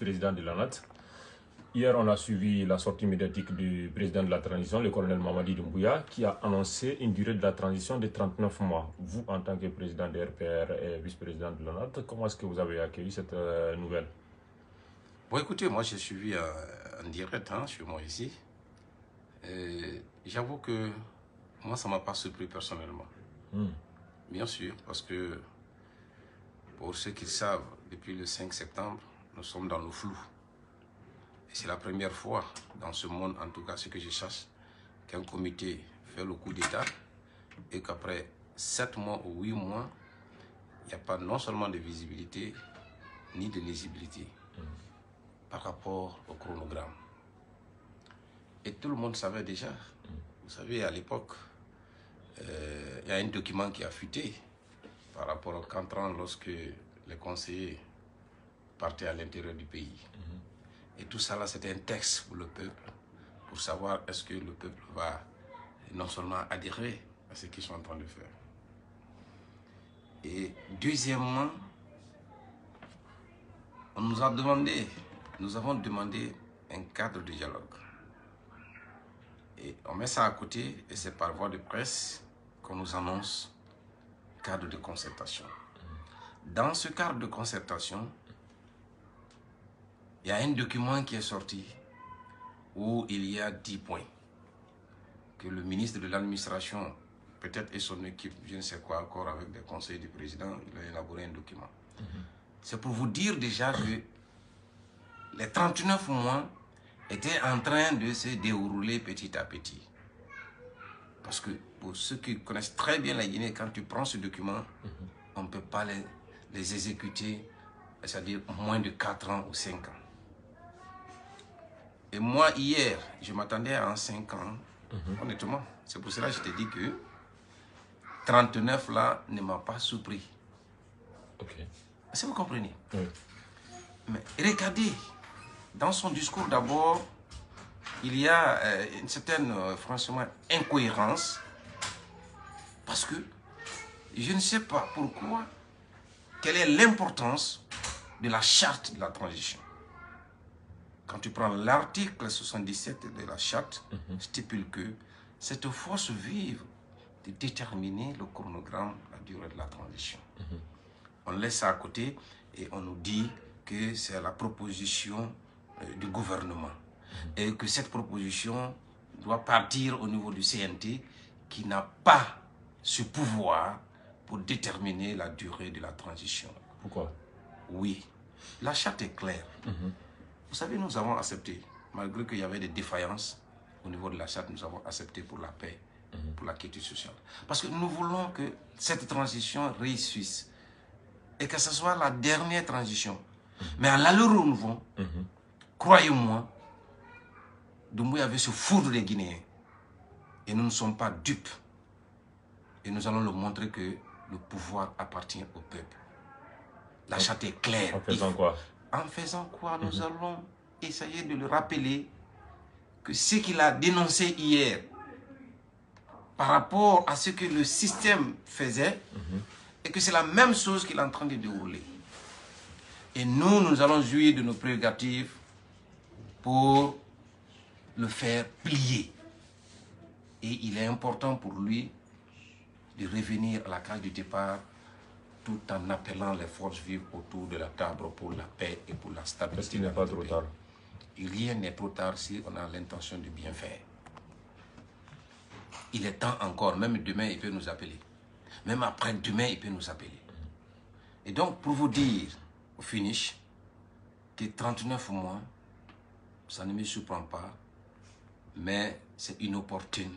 vice-président de l'ANAT. Hier, on a suivi la sortie médiatique du président de la transition, le colonel Mamadi Doumbouya, qui a annoncé une durée de la transition de 39 mois. Vous, en tant que président de RPR et vice-président de l'ONAT, comment est-ce que vous avez accueilli cette euh, nouvelle? Bon, écoutez, moi j'ai suivi euh, en direct hein, chez moi ici. J'avoue que moi, ça ne m'a pas surpris personnellement. Hmm. Bien sûr, parce que pour ceux qui savent, depuis le 5 septembre, nous sommes dans le flou. Et c'est la première fois dans ce monde, en tout cas ce que je cherche, qu'un comité fait le coup d'État et qu'après 7 mois ou 8 mois, il n'y a pas non seulement de visibilité, ni de lisibilité par rapport au chronogramme. Et tout le monde savait déjà. Vous savez, à l'époque, euh, il y a un document qui a fuité par rapport au Cantran lorsque les conseillers partaient à l'intérieur du pays. Et tout ça là, c'était un texte pour le peuple, pour savoir est-ce que le peuple va non seulement adhérer à ce qu'ils sont en train de faire. Et deuxièmement, on nous a demandé, nous avons demandé un cadre de dialogue. Et on met ça à côté et c'est par voie de presse qu'on nous annonce cadre de concertation. Dans ce cadre de concertation, il y a un document qui est sorti où il y a 10 points que le ministre de l'administration, peut-être et son équipe, je ne sais quoi encore avec des conseils du président, il a élaboré un document. C'est pour vous dire déjà que les 39 mois étaient en train de se dérouler petit à petit. Parce que pour ceux qui connaissent très bien la Guinée, quand tu prends ce document, on ne peut pas les, les exécuter, c'est-à-dire moins de 4 ans ou 5 ans. Et moi, hier, je m'attendais à un 5 ans, honnêtement. C'est pour cela que je t'ai dit que 39 là ne m'a pas surpris. Ok. Est-ce que vous comprenez? Oui. Mais regardez, dans son discours d'abord, il y a euh, une certaine, euh, franchement, incohérence. Parce que je ne sais pas pourquoi, quelle est l'importance de la charte de la transition. Quand tu prends l'article 77 de la charte, stipule que cette force vive de déterminer le chronogramme, la durée de la transition. On laisse ça à côté et on nous dit que c'est la proposition euh, du gouvernement. Et que cette proposition doit partir au niveau du CNT qui n'a pas ce pouvoir pour déterminer la durée de la transition. Pourquoi? Oui, la charte est claire. Vous savez, nous avons accepté, malgré qu'il y avait des défaillances au niveau de la charte, nous avons accepté pour la paix, pour la quiétude sociale. Parce que nous voulons que cette transition réussisse et que ce soit la dernière transition. Mais à l'allure où nous vont, croyez-moi, Doumbouya avait ce foudre des Guinéens. Et nous ne sommes pas dupes. Et nous allons leur montrer que le pouvoir appartient au peuple. La charte est claire. En faisant faut- quoi? En faisant quoi Nous allons essayer de le rappeler que ce qu'il a dénoncé hier par rapport à ce que le système faisait et que c'est la même chose qu'il est en train de dérouler. Et nous, nous allons jouir de nos prérogatives pour le faire plier. Et il est important pour lui de revenir à la case du départ tout en appelant les forces vives autour de la table pour la paix et pour la stabilité. Est-ce qu'il n'est pas trop tard Rien n'est trop tard si on a l'intention de bien faire. Il est temps encore, même demain, il peut nous appeler. Même après-demain, il peut nous appeler. Et donc, pour vous dire, au finish, que 39 mois, ça ne me surprend pas, mais c'est inopportune.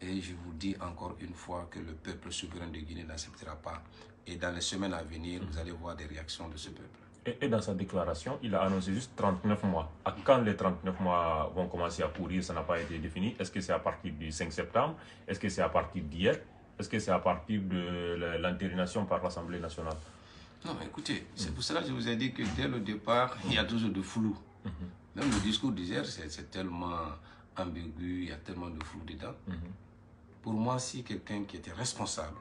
Et je vous dis encore une fois que le peuple souverain de Guinée n'acceptera pas. Et dans les semaines à venir, vous allez voir des réactions de ce peuple. Et, et dans sa déclaration, il a annoncé juste 39 mois. À quand les 39 mois vont commencer à courir, ça n'a pas été défini. Est-ce que c'est à partir du 5 septembre? Est-ce que c'est à partir d'hier? Est-ce que c'est à partir de l'entérination par l'Assemblée nationale? Non, mais écoutez, c'est pour cela que je vous ai dit que dès le départ, il y a toujours de flou. Même le discours d'hier, c'est tellement ambigu, il y a tellement de flou dedans. Pour moi, si quelqu'un qui était responsable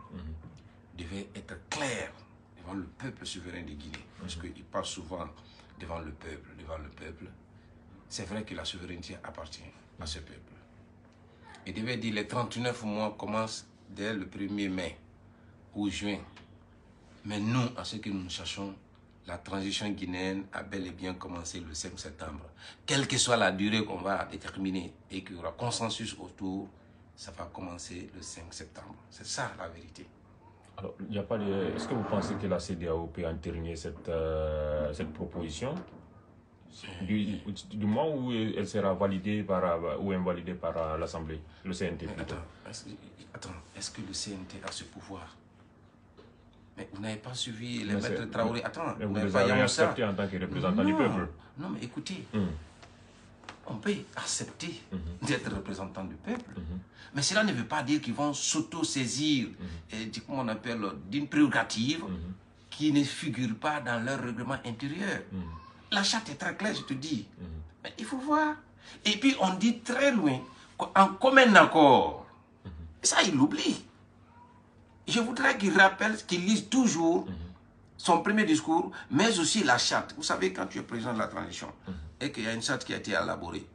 devait être clair devant le peuple souverain de Guinée, parce qu'il parle souvent devant le peuple, devant le peuple. C'est vrai que la souveraineté appartient à ce peuple. Il devait dire les 39 mois commencent dès le 1er mai ou juin. Mais nous, à ce que nous cherchons, la transition guinéenne a bel et bien commencé le 5 septembre. Quelle que soit la durée qu'on va déterminer et qu'il y aura consensus autour, ça va commencer le 5 septembre. C'est ça la vérité. Alors, il n'y a pas de... Est-ce que vous pensez que la CDAO peut entériner cette, euh, cette proposition? Du, du, moment où elle sera validée par, ou invalidée par l'Assemblée, le CNT plutôt. Attends, est-ce que le CNT a ce pouvoir? Mais vous n'avez pas suivi les maîtres Traoré. Attends, mais vous, vous avez accepté en tant que représentant du peuple. Non, mais écoutez, hmm. On peut accepter hmm. d'être représentant du peuple. Hmm. Mais cela ne veut pas dire qu'ils vont s'auto-saisir, comment on appelle, d'une prérogative qui ne figure pas dans leur règlement intérieur. La charte est très claire, je te dis. Mais il faut voir. Et puis on dit très loin, en commun accord. Ça, il l'oublie. Je voudrais qu'il rappelle, qu'il lise toujours son premier discours, mais aussi la charte. Vous savez, quand tu es président de la transition et qu'il y a une charte qui a été élaborée,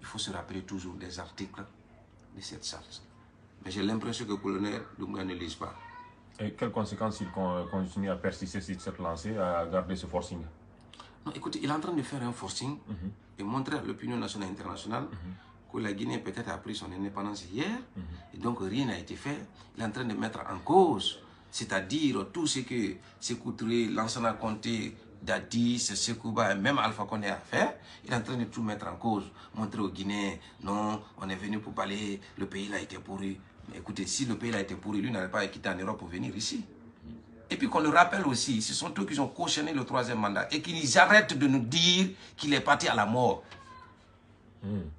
il faut se rappeler toujours des articles de cette charte. Mais j'ai l'impression que le colonel Dunga ne lise pas. Et quelles conséquences il continue à persister sur cette lancée, à garder ce forcing? Non, écoutez, il est en train de faire un forcing et montrer à l'opinion nationale et internationale que la Guinée peut-être a pris son indépendance hier, et donc rien n'a été fait. Il est en train de mettre en cause, c'est-à-dire tout ce que Sekou Touré, Lansana Conté, Dadi, Sekouba et même Alpha Condé a fait, il est en train de tout mettre en cause, montrer aux Guinéens, non, on est venu pour parler, le pays a été pourri. Mais écoutez, si le pays a été pourri, lui n'allait pas quitté en Europe pour venir ici. Et puis qu'on le rappelle aussi, ce sont eux qui ont cautionné le troisième mandat et qu'ils arrêtent de nous dire qu'il est parti à la mort.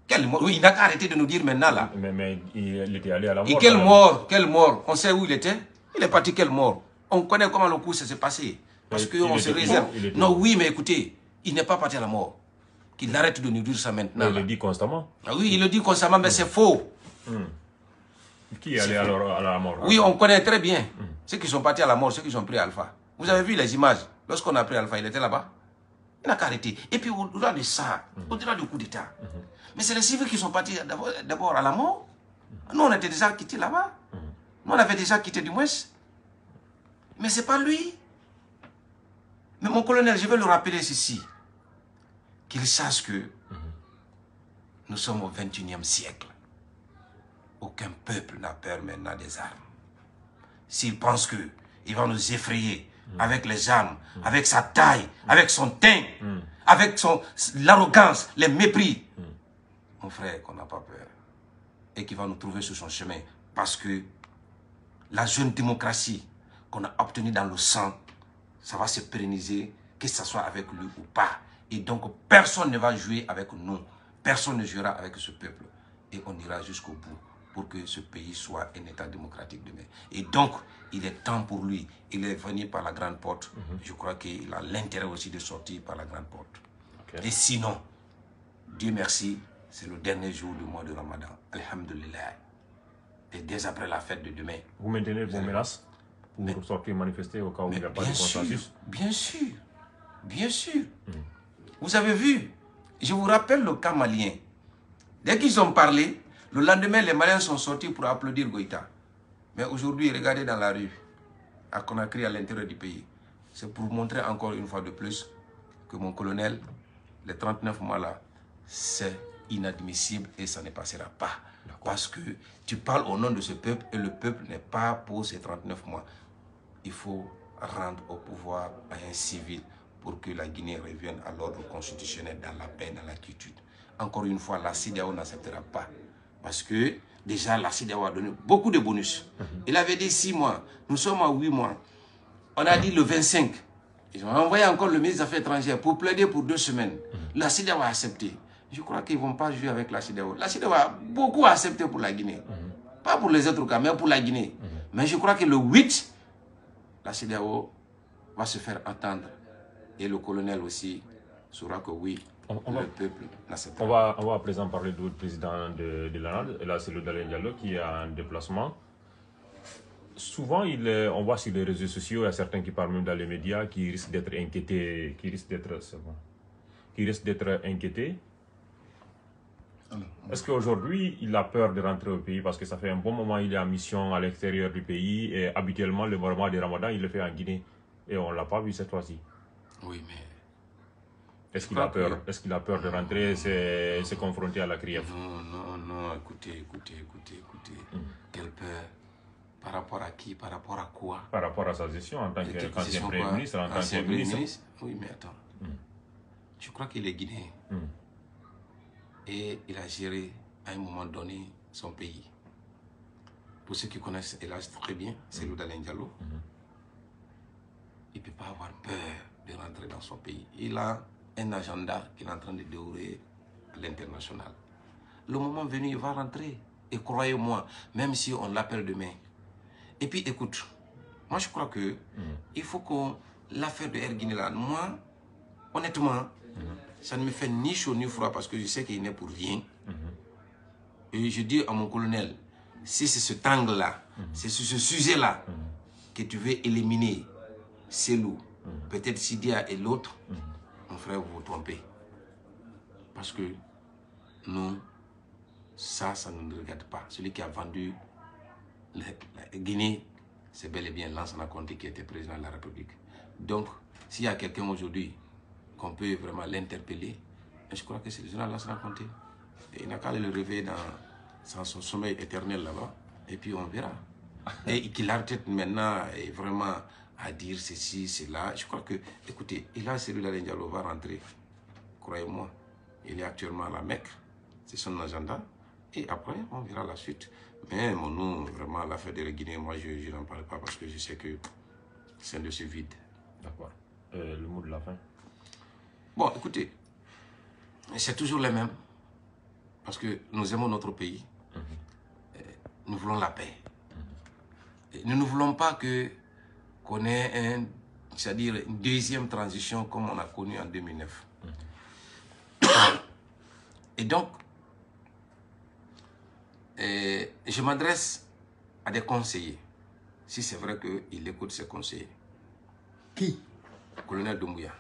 Quel mort? Oui, il n'a qu'à arrêter de nous dire maintenant là. Mais, il était allé à la mort. Et quelle mort? Quelle mort? On sait où il était? Il est parti quelle mort? On connaît comment le coup s'est passé. Parce qu'on se réserve. Non, oui, mais écoutez, il n'est pas parti à la mort. Qu'il arrête de nous dire ça maintenant. il le dit constamment. Ah oui, il le dit constamment, mais c'est faux. Hmm. Qui est allé alors à la mort Oui, on connaît très bien. Hmm. Ceux qui sont partis à la mort, ceux qui ont pris Alpha. Vous avez vu les images? Lorsqu'on a pris Alpha, il était là-bas. Il n'a qu'à arrêter. Et puis au-delà de ça, au-delà du coup d'État, mais c'est les civils qui sont partis d'abord à la mort. Nous, on était déjà quittés là-bas. Nous, on avait déjà quitté du moins. Mais ce n'est pas lui. Mais mon colonel, je vais le rappeler ceci. Qu'il sache que nous sommes au 21e siècle. Aucun peuple n'a peur maintenant des armes. S'il pense qu'il va nous effrayer avec les armes, avec sa taille, avec son teint, avec l'arrogance, les mépris, mon frère, qu'on n'a pas peur. Et qui va nous trouver sur son chemin. Parce que la jeune démocratie qu'on a obtenue dans le sang, ça va se pérenniser, que ce soit avec lui ou pas. Et donc, personne ne va jouer avec nous. Personne ne jouera avec ce peuple. Et on ira jusqu'au bout pour que ce pays soit un État démocratique demain. Et donc, il est temps pour lui. Il est venu par la grande porte. Mhm. Je crois qu'il a l'intérêt aussi de sortir par la grande porte. Et sinon, Dieu merci, c'est le dernier jour du mois de Ramadan. Alhamdulillah. Et dès après la fête de demain. Vous maintenez vos menaces? Pour sortir manifester au cas où il n'y a pas de consensus Bien sûr. Bien sûr. Hmm. Vous avez vu, je vous rappelle le cas malien. Dès qu'ils ont parlé, le lendemain, les Maliens sont sortis pour applaudir Goïta. Mais aujourd'hui, regardez dans la rue, à Conakry, à l'intérieur du pays. C'est pour montrer encore une fois de plus que mon colonel, les 39 mois là, c'est inadmissible et ça ne passera pas. Parce que tu parles au nom de ce peuple et le peuple n'est pas pour ces 39 mois. Il faut rendre au pouvoir un civil pour que la Guinée revienne à l'ordre constitutionnel dans la paix, dans la quiétude. Encore une fois, la CIDAO n'acceptera pas. Parce que déjà, la CIDAO a donné beaucoup de bonus. Mhm. Il avait dit 6 mois. Nous sommes à 8 mois. On a dit le 25. Ils ont envoyé encore le ministre des Affaires étrangères pour plaider pour deux semaines. Mhm. La CIDAO a accepté je crois qu'ils ne vont pas jouer avec la CIDEO. La CIDEO a beaucoup accepté pour la Guinée. Mhm. Pas pour les autres cas, mais pour la Guinée. Mais je crois que le 8, la CIDEO va se faire entendre. Et le colonel aussi saura que oui, le peuple. On va, on va à présent parler du président de, de l'ANAD. Là, c'est le Dalai Diallo qui est en déplacement. souvent, il, on voit sur les réseaux sociaux, il y a certains qui parlent même dans les médias qui risquent d'être inquiétés, qui risquent d'être, qui risquent d'être inquiétés. Est-ce qu'aujourd'hui, il a peur de rentrer au pays parce que ça fait un bon moment qu'il est en mission à l'extérieur du pays et habituellement, le mois de Ramadan, il le fait en Guinée et on ne l'a pas vu cette fois-ci? Oui, mais est-ce qu'il a peur? Est-ce qu'il a peur de rentrer? Et se confronter à la crière Non, non, non, écoutez, écoutez, écoutez, écoutez. Hmm. Quelle peur? Par rapport à qui? Par rapport à quoi? Par rapport à sa gestion en tant qu'ancien Premier ministre, en tant que ministre. Oui, mais attends. Hmm. Je crois qu'il est guinéen? Hmm. Et il a géré à un moment donné son pays. Pour ceux qui connaissent Elas très bien, c'est mmh. d'Alain Diallo. Il ne peut pas avoir peur de rentrer dans son pays. Il a un agenda qu'il est en train de dérouler à l'international. Le moment venu, il va rentrer. Et croyez-moi, même si on l'appelle demain. Et puis écoute, moi je crois que mm. il faut qu'on l'affaire de là, moi, honnêtement, mm. Ça ne me fait ni chaud ni froid parce que je sais qu'il n'est pour rien. Mm-hmm. Et je dis à mon colonel, si c'est ce angle-là, mm-hmm. c'est sur ce sujet-là mm-hmm. que tu veux éliminer c'est loup, peut-être Sidia et l'autre, mon frère, vous vous trompez. Parce que nous, ça, ça ne nous regarde pas. Celui qui a vendu la, Guinée, c'est bel et bien Lansana Conté qui était président de la République. Donc, s'il y a quelqu'un aujourd'hui qu'on peut vraiment l'interpeller, je crois que c'est le général Lansana Conté. il n'a qu'à le réveiller dans, dans, son sommeil éternel là-bas, et puis on verra. Et qu'il arrête maintenant et vraiment à dire ceci, cela. Je crois que, écoutez, il a celui là, Diallo va rentrer. Croyez-moi, il est actuellement à la Mecque. C'est son agenda. Et après, on verra la suite. Mais mon nom, vraiment, l'affaire de la Guinée, moi, je, n'en parle pas parce que je sais que c'est un de ces vides. D'accord. Euh, le mot de la fin Bon, écoutez, c'est toujours le même. Parce que nous aimons notre pays. Mhm. Nous voulons la paix. Mhm. Nous ne voulons pas que qu'on ait un, c'est-à-dire une deuxième transition comme on a connu en 2009. Et donc, je m'adresse à des conseillers, si c'est vrai qu'il écoute ses conseillers. Qui? Colonel Doumbouya.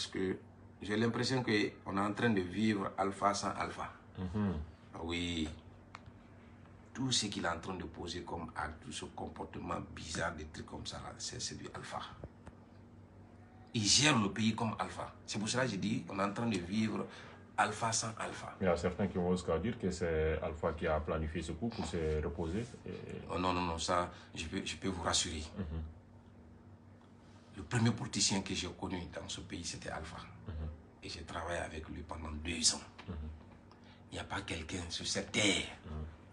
Parce que j'ai l'impression qu'on est en train de vivre alpha sans alpha. Mhm. Oui, tout ce qu'il est en train de poser comme acte, tout ce comportement bizarre, des trucs comme ça, c'est du alpha. Il gère le pays comme alpha. C'est pour cela que je dis on est en train de vivre alpha sans alpha. Il y a certains qui vont jusqu'à dire que c'est alpha qui a planifié ce coup pour se reposer. Oh non, non, non, ça, je peux, je peux vous rassurer. Mhm. Le premier politicien que j'ai connu dans ce pays, c'était Alpha. Mhm. Et j'ai travaillé avec lui pendant deux ans. Mhm. Il n'y a pas quelqu'un sur cette terre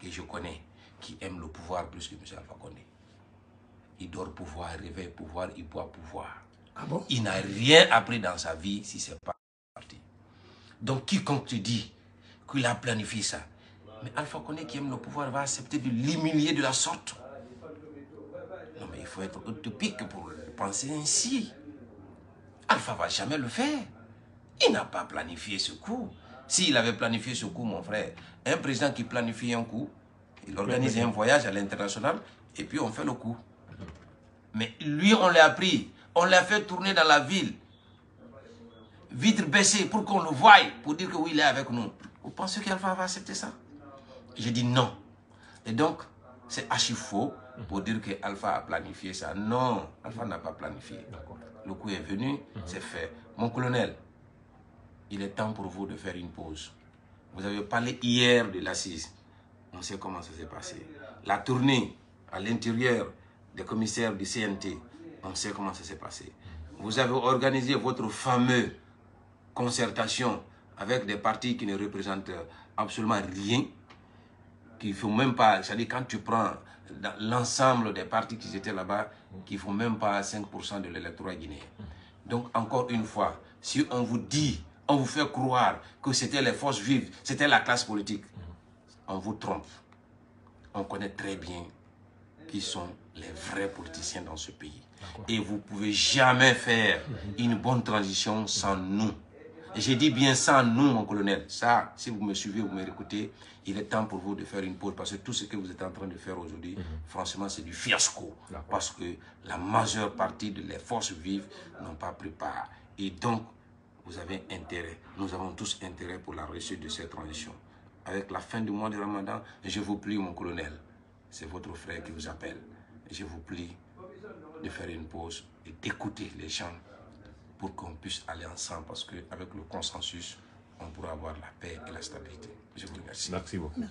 que je connais qui aime le pouvoir plus que M. Alpha Condé. Il dort pouvoir, réveille pouvoir, il boit pouvoir. Ah bon? Il n'a rien appris dans sa vie si ce n'est pas parti. Donc quiconque te dit qu'il a planifié ça, mais Alpha Condé qui aime le pouvoir va accepter de l'humilier de la sorte. Non mais il faut être utopique pour penser ainsi. Alpha va jamais le faire. Il n'a pas planifié ce coup. S'il avait planifié ce coup, mon frère, un président qui planifie un coup, il organise un voyage à l'international et puis on fait le coup. Mais lui, on l'a pris, on l'a fait tourner dans la ville, vitre baissée pour qu'on le voie, pour dire que oui, il est avec nous. Vous pensez qu'Alpha va accepter ça? J'ai dit non. Et donc, c'est archi faux pour dire que Alpha a planifié ça. Non, Alpha n'a pas planifié. Le coup est venu, c'est fait. Mon colonel, il est temps pour vous de faire une pause. Vous avez parlé hier de l'assise. On sait comment ça s'est passé. La tournée à l'intérieur des commissaires du CNT, on sait comment ça s'est passé. Vous avez organisé votre fameuse concertation avec des partis qui ne représentent absolument rien, qui ne font même pas, c'est-à-dire quand tu prends l'ensemble des partis qui étaient là-bas, qui ne font même pas 5% de l'électorat guinéen. Donc encore une fois, si on vous dit on vous fait croire que c'était les forces vives, c'était la classe politique. On vous trompe. On connaît très bien qui sont les vrais politiciens dans ce pays. Et vous ne pouvez jamais faire une bonne transition sans nous. J'ai dit bien ça, nous, mon colonel. Ça, si vous me suivez, vous m'écoutez, il est temps pour vous de faire une pause parce que tout ce que vous êtes en train de faire aujourd'hui, mhm. franchement, c'est du fiasco. Parce que la majeure partie de les forces vives n'ont pas pris part. Et donc, vous avez intérêt, nous avons tous intérêt pour la réussite de cette transition. Avec la fin du mois de Ramadan, je vous prie, mon colonel, c'est votre frère qui vous appelle. Je vous prie de faire une pause et d'écouter les gens pour qu'on puisse aller ensemble parce qu'avec le consensus, on pourra avoir la paix et la stabilité. Je vous remercie. Merci beaucoup.